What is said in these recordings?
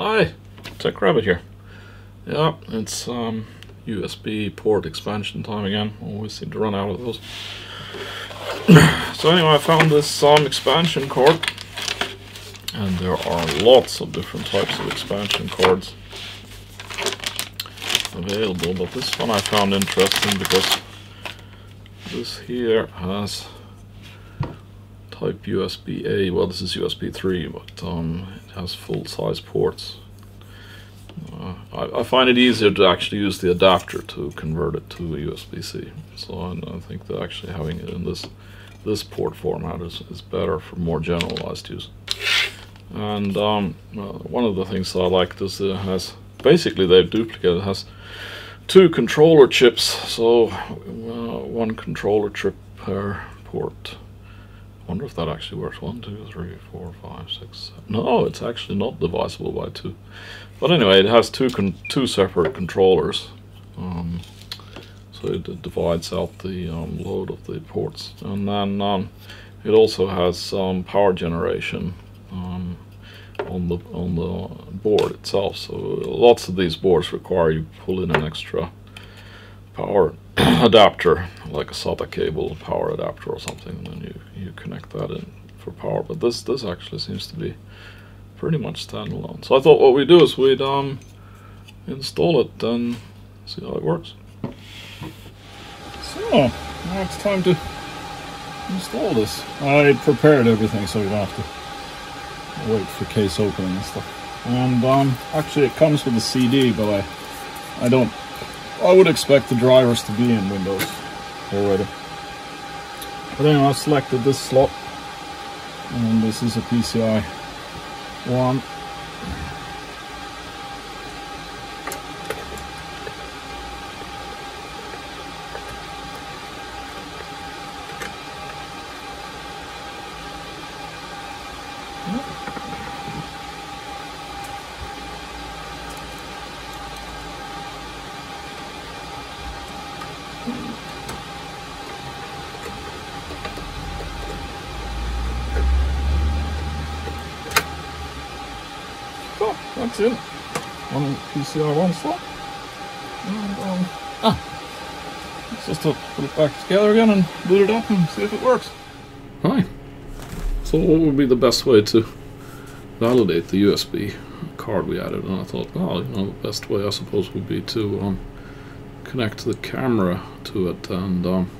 Hi, Tech Rabbit here. Yeah, it's um, USB port expansion time again. Always seem to run out of those. so anyway, I found this um, expansion cord, and there are lots of different types of expansion cords available. But this one I found interesting because this here has type USB A. Well, this is USB 3, but um, it has full size ports. Uh, I, I, find it easier to actually use the adapter to convert it to USB-C. So I, I, think that actually having it in this this port format is, is better for more generalized use. And um, uh, one of the things that I like is it has basically they've duplicated it has two controller chips, so uh, one controller chip per port wonder if that actually works. One, two, three, four, five, six, seven. No, it's actually not divisible by two. But anyway, it has two two separate controllers. Um, so it divides out the um, load of the ports. And then um, it also has some power generation um, on the on the board itself. So lots of these boards require you pull in an extra power adapter, like a SATA cable power adapter or something, and then you, you connect that in for power. But this this actually seems to be pretty much standalone. So I thought what we do is we'd um, install it and see how it works. So now it's time to install this. I prepared everything so you don't have to wait for case opening and stuff. And um, actually it comes with a CD, but I I don't I would expect the drivers to be in Windows already. But anyway, I've selected this slot and this is a PCI 1 Cool, that's it. One PCR one slot. And, um, ah, it's just to put it back together again and boot it up and see if it works. Hi. So what would be the best way to validate the USB card we added? And I thought, well, you know, the best way I suppose would be to um, connect the camera to it and um,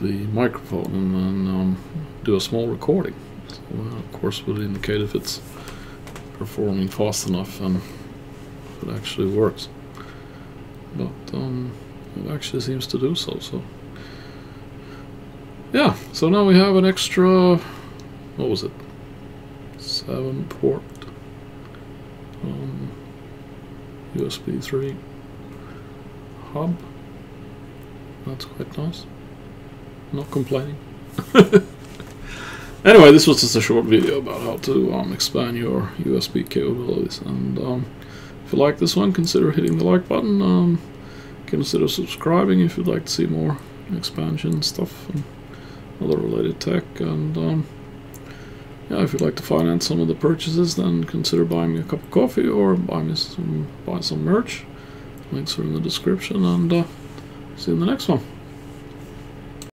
the microphone and then um, do a small recording. So, uh, of course, would indicate if it's performing fast enough and it actually works. But um, it actually seems to do so. So yeah. So now we have an extra. What was it? Seven port. Um, USB 3 hub. That's quite nice. Not complaining. Anyway, this was just a short video about how to um, expand your USB capabilities. And um, if you like this one, consider hitting the like button. Um, consider subscribing if you'd like to see more expansion stuff and other related tech. And um, yeah, if you'd like to finance some of the purchases, then consider buying me a cup of coffee or buy me some buy some merch. Links are in the description. And uh, see you in the next one.